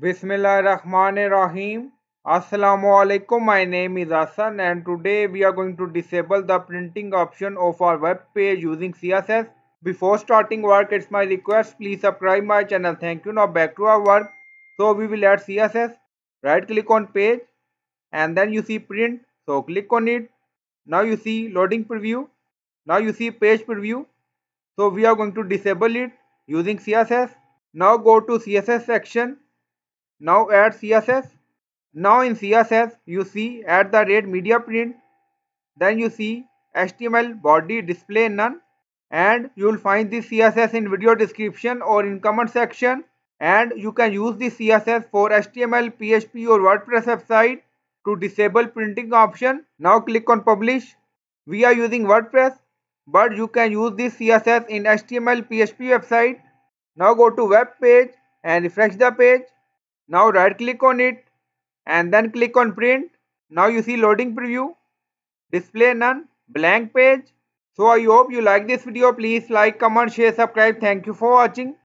Bismillahirrahmanirrahim. Assalamu alaikum. My name is Hassan and today we are going to disable the printing option of our web page using CSS. Before starting work, it's my request please subscribe my channel. Thank you. Now back to our work. So we will add CSS. Right click on page and then you see print. So click on it. Now you see loading preview. Now you see page preview. So we are going to disable it using CSS. Now go to CSS section now add css now in css you see add the rate media print. Then you see html body display none. And you will find this css in video description or in comment section. And you can use the css for html php or wordpress website to disable printing option. Now click on publish. We are using wordpress but you can use this css in html php website. Now go to web page and refresh the page now right click on it and then click on print. Now you see loading preview, display none, blank page. So I hope you like this video. Please like, comment, share, subscribe. Thank you for watching.